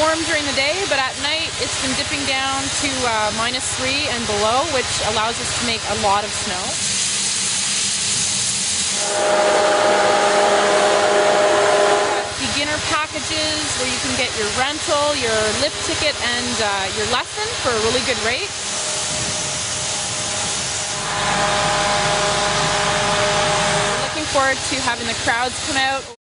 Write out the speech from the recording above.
Warm during the day, but at night it's been dipping down to uh, minus three and below, which allows us to make a lot of snow. Beginner packages where you can get your rental, your lift ticket, and uh, your lesson for a really good rate. Looking forward to having the crowds come out.